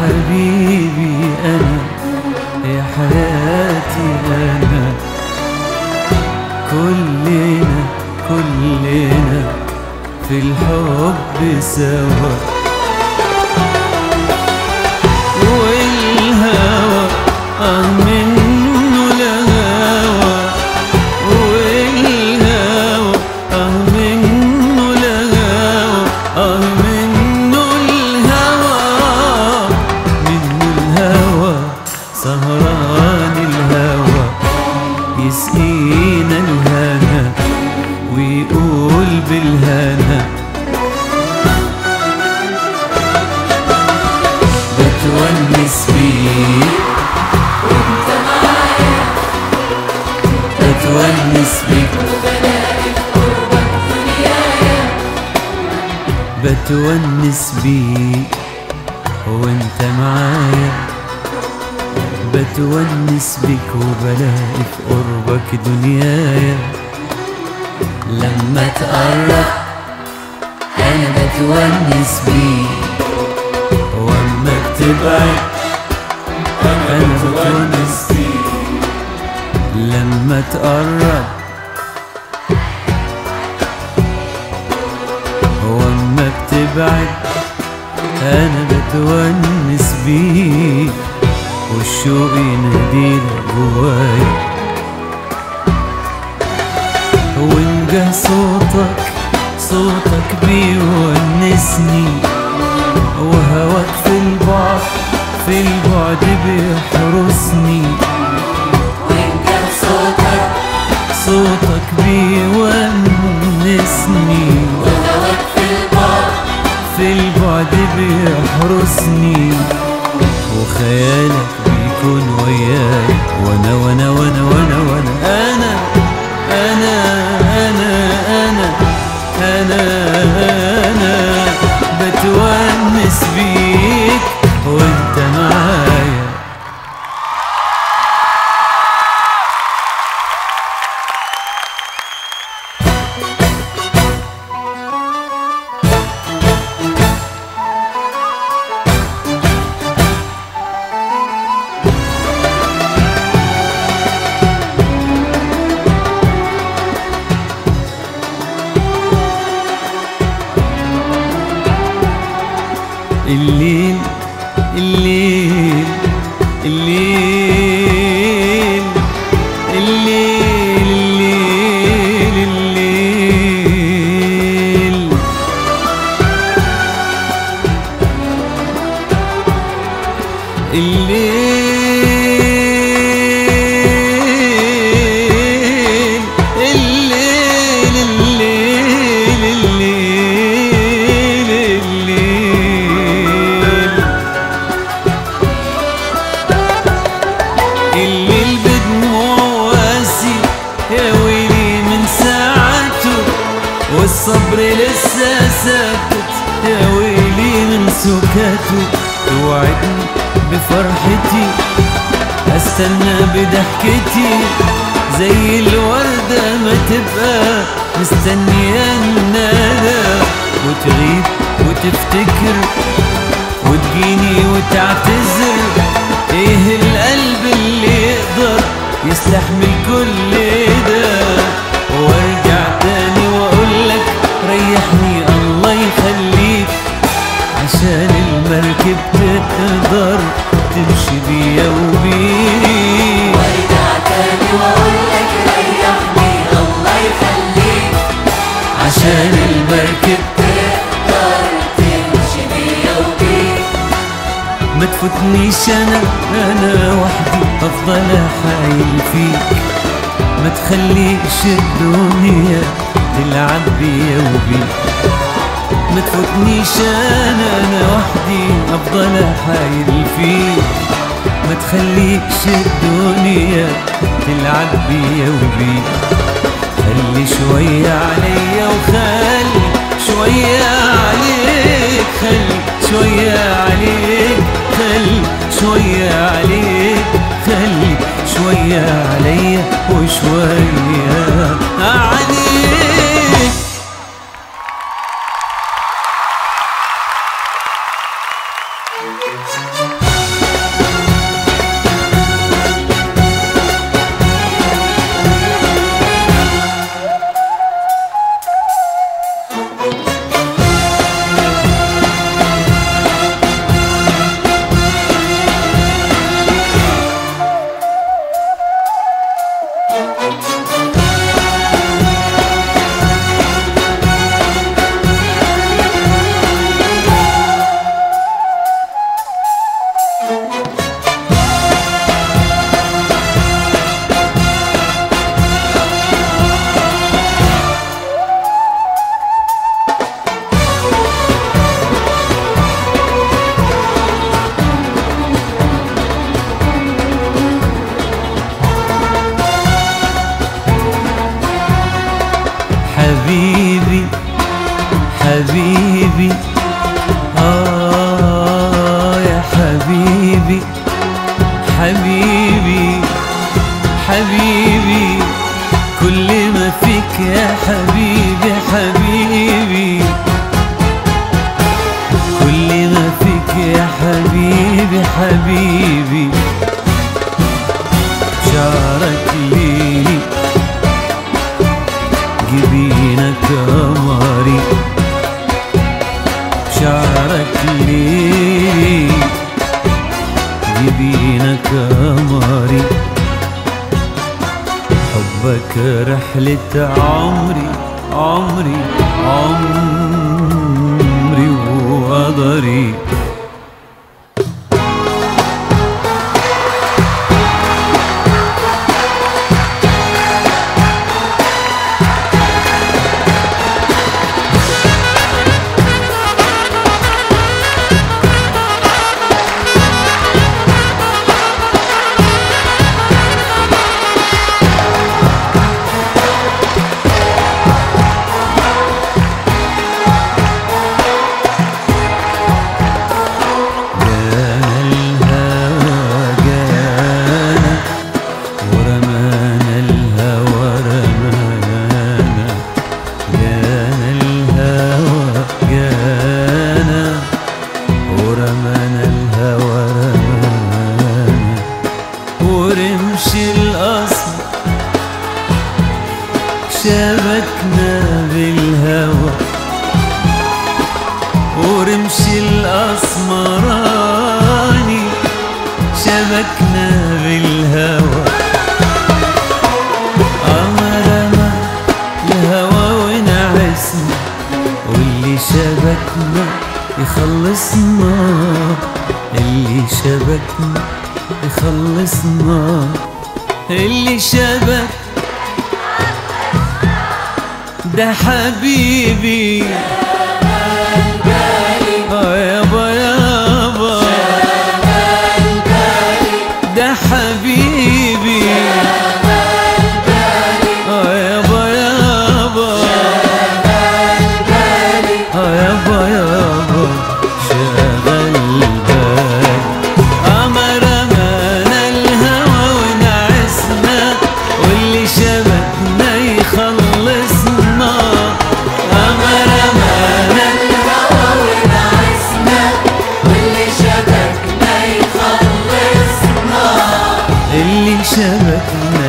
حبيبي. بتونس بيك وانت معايا. بتونس بيك وبلاقي في قربك دنيايا. لما تقرب أنا بتونس بيك واما بتبعد أنا بتونس بيك لما تقرب بتبعد أنا بتونس بيك والشوق ينادينا جوايا وإن جه صوتك صوتك بيونسني. وهواك في البعد في البعد بيحرسني. ಎಲ್ಲಿ سكاته توعدني بفرحتي. أستنى بضحكتي زي الوردة ما تبقى. مستنية الندى وتغيب وتفتكر. وتجيني وتعتذر إيه القلب اللي يقدر يستحمل عشان المركب تقدر تمشي بيا وبيك ما تفوتنيش أنا أنا وحدي افضل احايل فيك. ما تخليش الدنيا تلعب بيا وبيك. ما تفوتنيش أنا أنا وحدي افضل احايل فيك. ما تخليش الدنيا تلعب بيا وبيك. خلي شوية عليا وخلي شوية عليك خلي شوية رحلة عمري عمري عمري وقدري ونعسنا واللي شبكنا يخلصنا. اللي شبكنا يخلصنا. اللي شبك ده حبيبي.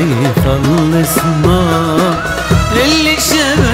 يخلصنا اللي شبكنا